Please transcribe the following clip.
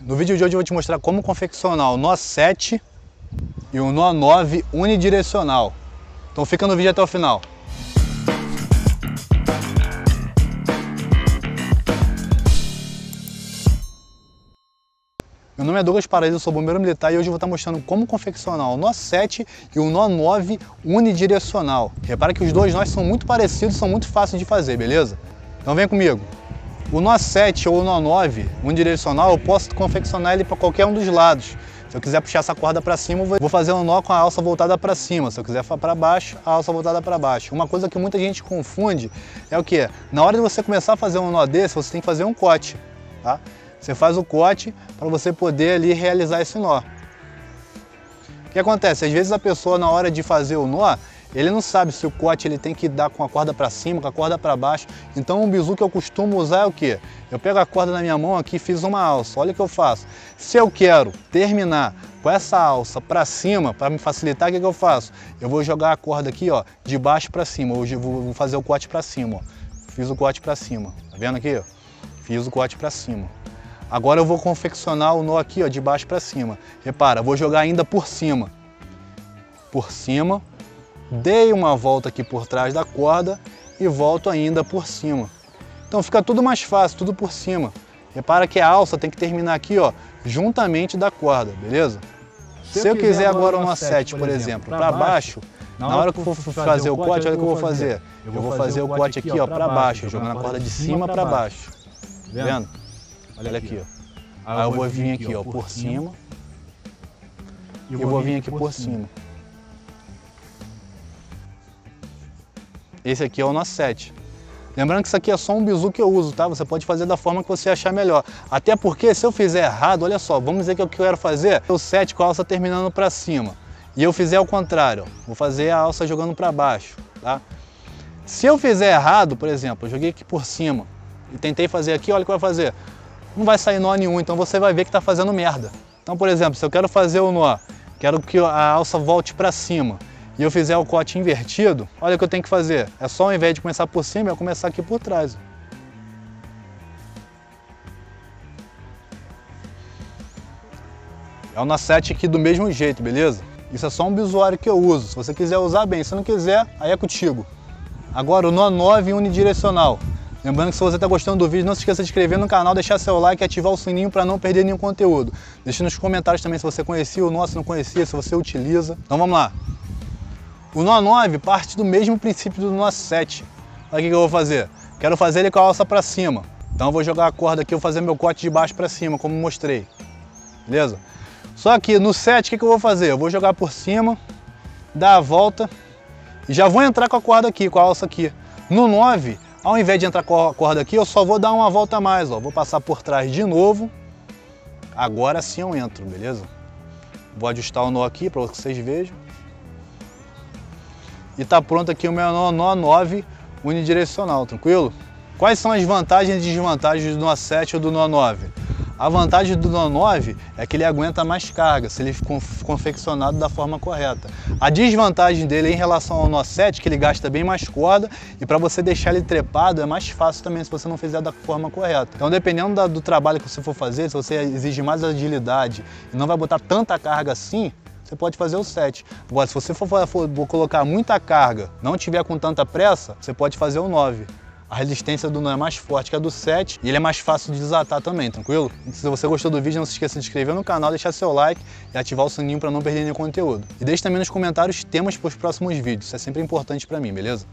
No vídeo de hoje eu vou te mostrar como confeccionar o nó 7 e o nó 9 unidirecional. Então fica no vídeo até o final. Meu nome é Douglas Paraíso, sou bombeiro militar e hoje eu vou estar mostrando como confeccionar o nó 7 e o nó 9 unidirecional. Repara que os dois nós são muito parecidos, são muito fáceis de fazer, beleza? Então vem comigo. O nó 7 ou o nó 9, unidirecional, eu posso confeccionar ele para qualquer um dos lados. Se eu quiser puxar essa corda para cima, vou fazer um nó com a alça voltada para cima. Se eu quiser para baixo, a alça voltada para baixo. Uma coisa que muita gente confunde é o que? Na hora de você começar a fazer um nó desse, você tem que fazer um cote, tá? Você faz o cote para você poder ali realizar esse nó. O que acontece? Às vezes a pessoa na hora de fazer o nó, ele não sabe se o cote ele tem que dar com a corda para cima, com a corda para baixo. Então um bizu que eu costumo usar é o que? Eu pego a corda na minha mão aqui e fiz uma alça. Olha o que eu faço. Se eu quero terminar com essa alça para cima, para me facilitar, o que, que eu faço? Eu vou jogar a corda aqui, ó, de baixo para cima. Hoje eu vou fazer o corte para cima, ó. Fiz o corte para cima. Tá vendo aqui? Fiz o corte para cima. Agora eu vou confeccionar o nó aqui, ó, de baixo para cima. Repara, vou jogar ainda por cima. Por cima, dei uma volta aqui por trás da corda e volto ainda por cima. Então fica tudo mais fácil, tudo por cima. Repara que a alça tem que terminar aqui, ó, juntamente da corda, beleza? Se, Se eu, quiser, quiser agora uma 7, por exemplo, para baixo, na hora que eu for fazer o corte, olha o que eu vou fazer. Eu vou fazer o corte aqui, ó, para baixo, jogando a corda de cima para baixo. Tá vendo? Olha aqui, ó. Aí eu vou vir aqui, ó, por cima. E eu vou vir aqui por cima. Esse aqui é o nó 7. Lembrando que isso aqui é só um bizu que eu uso, tá? Você pode fazer da forma que você achar melhor. Até porque se eu fizer errado, olha só, vamos dizer que eu quero fazer o 7 com a alça terminando para cima. E eu fizer ao contrário, vou fazer a alça jogando para baixo, tá? Se eu fizer errado, por exemplo, eu joguei aqui por cima e tentei fazer aqui, olha o que vai fazer não vai sair nó nenhum, então você vai ver que está fazendo merda. Então, por exemplo, se eu quero fazer o nó, quero que a alça volte para cima e eu fizer o corte invertido, olha o que eu tenho que fazer. É só ao invés de começar por cima, eu começar aqui por trás. É o nó 7 aqui do mesmo jeito, beleza? Isso é só um bisuário que eu uso. Se você quiser usar bem, se não quiser, aí é contigo. Agora o nó 9 unidirecional. Lembrando que se você está gostando do vídeo, não se esqueça de inscrever no canal, deixar seu like e ativar o sininho para não perder nenhum conteúdo. Deixe nos comentários também se você conhecia o nosso, não conhecia, se você utiliza. Então vamos lá. O nó 9 parte do mesmo princípio do nó 7. Olha o que eu vou fazer. Quero fazer ele com a alça para cima. Então eu vou jogar a corda aqui, vou fazer meu corte de baixo para cima, como mostrei. Beleza? Só que no 7, o que eu vou fazer? Eu vou jogar por cima, dar a volta e já vou entrar com a corda aqui, com a alça aqui. No 9, ao invés de entrar com a corda aqui, eu só vou dar uma volta a mais, ó. Vou passar por trás de novo. Agora sim eu entro, beleza? Vou ajustar o nó aqui para vocês vejam. E tá pronto aqui o meu nó, nó 9 unidirecional, tranquilo? Quais são as vantagens e desvantagens do nó 7 ou do nó 9? A vantagem do nó 9 é que ele aguenta mais carga, se ele for confeccionado da forma correta. A desvantagem dele em relação ao nó 7 é que ele gasta bem mais corda e para você deixar ele trepado é mais fácil também se você não fizer da forma correta. Então dependendo da, do trabalho que você for fazer, se você exige mais agilidade e não vai botar tanta carga assim, você pode fazer o 7. Agora, se você for, for, for colocar muita carga, não tiver com tanta pressa, você pode fazer o 9 a resistência do nó é mais forte que a do 7 e ele é mais fácil de desatar também, tranquilo? Se você gostou do vídeo, não se esqueça de se inscrever no canal, deixar seu like e ativar o sininho para não perder nenhum conteúdo. E deixe também nos comentários temas para os próximos vídeos, isso é sempre importante para mim, beleza?